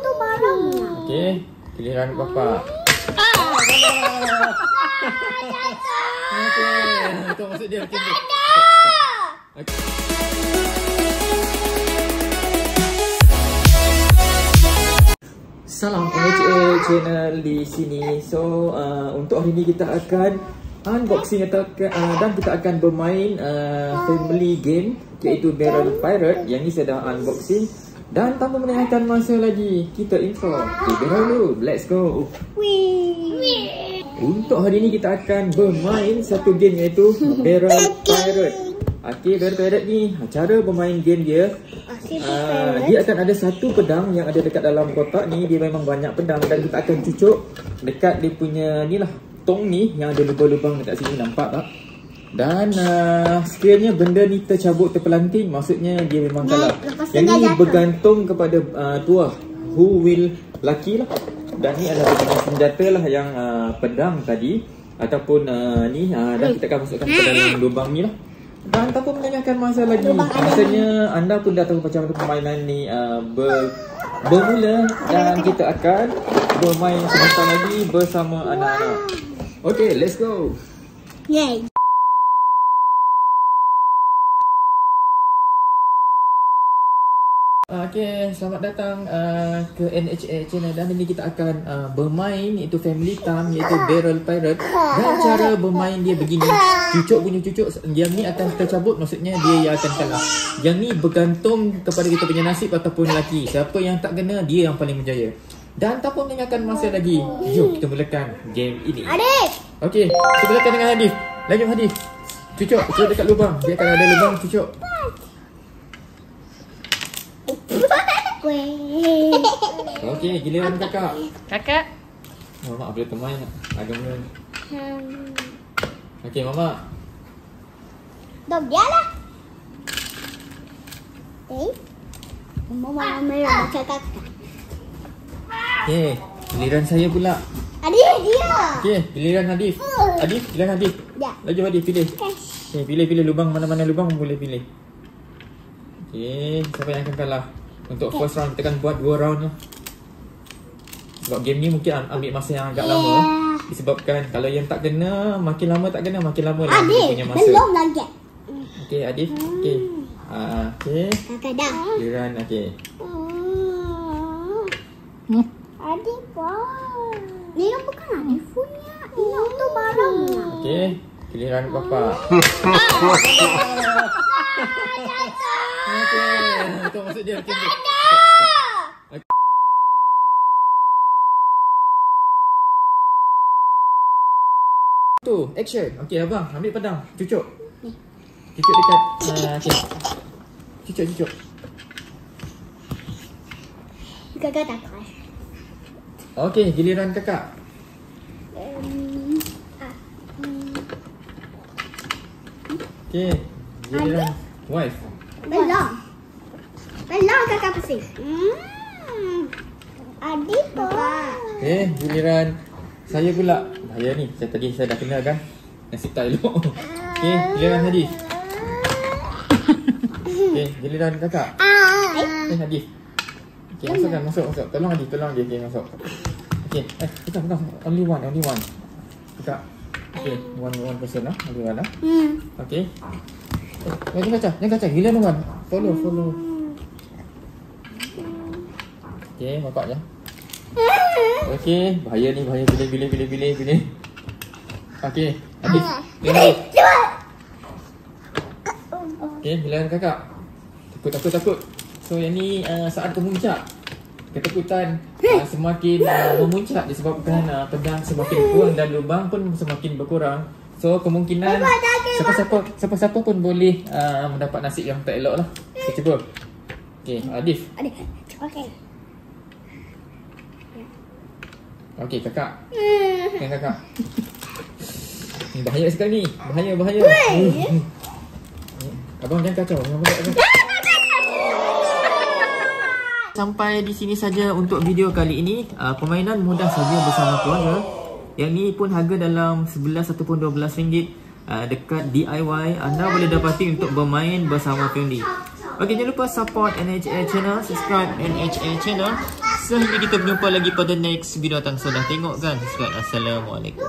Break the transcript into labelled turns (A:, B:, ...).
A: tu barangnya.
B: Okey, giliran bapa. Okey, itu maksud dia. Okey. Okey. Salam NHA channel di sini. So uh, untuk hari ini kita akan unboxing atau uh, dan kita akan bermain uh, family game iaitu Barrel Pirate. Yang ni saya dah unboxing dan tanpa melengahkan masa lagi kita intro. Barrel dulu. Let's go. Untuk hari ini kita akan bermain satu game iaitu Barrel Pirate. Okey, Barrel Pirate ni cara bermain game dia Uh, dia akan ada satu pedang yang ada dekat dalam kotak ni Dia memang banyak pedang dan kita akan cucuk Dekat dia punya ni lah Tong ni yang ada lubang-lubang dekat sini nampak tak Dan uh, sekiranya benda ni tercabut terpelanting Maksudnya dia memang kalah. Yang ni bergantung kepada uh, tuah. Who will lucky lah. Dan ni adalah punya senjata lah yang uh, pedang tadi. Ataupun uh, ni uh, dan kita akan masukkan ke dalam lubang ni lah. Dan tanpa melengahkan masa lagi. Rasanya anda pun dah tahu macam mana permainan ni uh, ber, Bermula. Dan kita akan bermain sebentar lagi bersama anak-anak. Okay, let's go.
A: Yay.
B: Okay, selamat datang uh, ke NHA channel. Dan ini kita akan uh, bermain Iaitu family time Iaitu Barrel Pirate. Dan cara bermain dia begini. Cucuk punya cucuk Yang ni akan tercabut Maksudnya dia yang akan kalah. Yang ni bergantung kepada kita punya nasib Ataupun lelaki. Siapa yang tak kena Dia yang paling berjaya Dan tanpa melengahkan masa lagi Jom kita mulakan game ini.
A: Adik.
B: Okey, sebelahkan dengan Hadif Lanjut Hadif Cucuk, cucuk dekat lubang. Dia akan ada lubang cucuk Okey, giliran kakak
C: Kakak.
B: Mama boleh teman agak mula.
A: Hmm.
B: Okey, Mama.
A: Dah biarlah. Eh. Mama merah macam kakak.
B: Okey, giliran saya pula.
A: Adik dia.
B: Okey, giliran Hadif. Hadif, giliran Hadif.
A: Ya.
B: Laju Hadif pilih. Okey, pilih pilih lubang mana-mana lubang boleh pilih. Okey, siapa yang akan kalah? Untuk first round kita akan buat dua round lah. Sebab game ni mungkin am- ambil masa yang agak lama. Disebabkan kalau yang tak kena, makin lama tak kena, makin lama lah dia
A: Adik,
B: punya masa.
A: belum lagi.
B: Okey, Adif. Okey. Ah, okey.
A: Kakak dah.
B: Giliran okey.
A: Hmm. Adik pun. Ni kan bukan adik punya. Ini untuk barangnya.
B: Okey. Giliran bapa. Okey. Itu maksud dia. Okey. Tu, action. Okey, abang, ambil pedang. Cucuk. Cucuk dekat uh. Cucuk, cucuk.
A: Kakak takut.
B: Okey, giliran kakak.
A: Um, ah, hmm.
B: Okey, giliran wife.
A: Belum. Belum kakak pusing. Hmm. Adik pun.
B: Okey, giliran saya pula. Bahaya ni. Saya tadi saya dah kenal kan. Nasib tak elok. Okey, giliran Hadif. Okey, giliran kakak. Eh, Hadif. Okey, masukkan, masuk, masuk. Tolong Hadif, tolong dia. Okey, masuk. Okey, eh, pegang, pegang. Only one, only one. Kakak. Okey, one, one person lah. Only one lah.
A: Hmm.
B: Okey. Eh, jangan kacau, jangan kacau. Giliran one. Follow, follow. Okey, bapak je. Okey, bahaya ni, bahaya. Pilih, pilih, pilih, pilih, pilih. Okey, Hadif. Pilih. Okey, giliran kakak. Takut, takut, takut. So, yang ni uh, saat pemuncak. Ketakutan uh, semakin uh, memuncak disebabkan uh, pedang semakin kurang dan lubang pun semakin berkurang. So, kemungkinan siapa-siapa siapa-siapa pun boleh uh, mendapat nasib yang tak elok lah. Kita cuba. Okey, Adif.
A: Adik. Okey.
B: Okey, kakak.
A: Hmm.
B: Okey, kakak. Ni bahaya sekali ni. Bahaya, bahaya. Hmm. Abang jangan kacau. Abang jangan kacau. Sampai di sini saja untuk video kali ini. Uh, permainan mudah saja bersama keluarga. Yang ni pun harga dalam 11 ataupun 12 ringgit. Uh, dekat DIY anda boleh dapati untuk bermain bersama family. Okey jangan lupa support NHA channel, subscribe NHA channel. Sehingga kita berjumpa lagi pada next video datang. So dah tengok kan? Sekarang Assalamualaikum.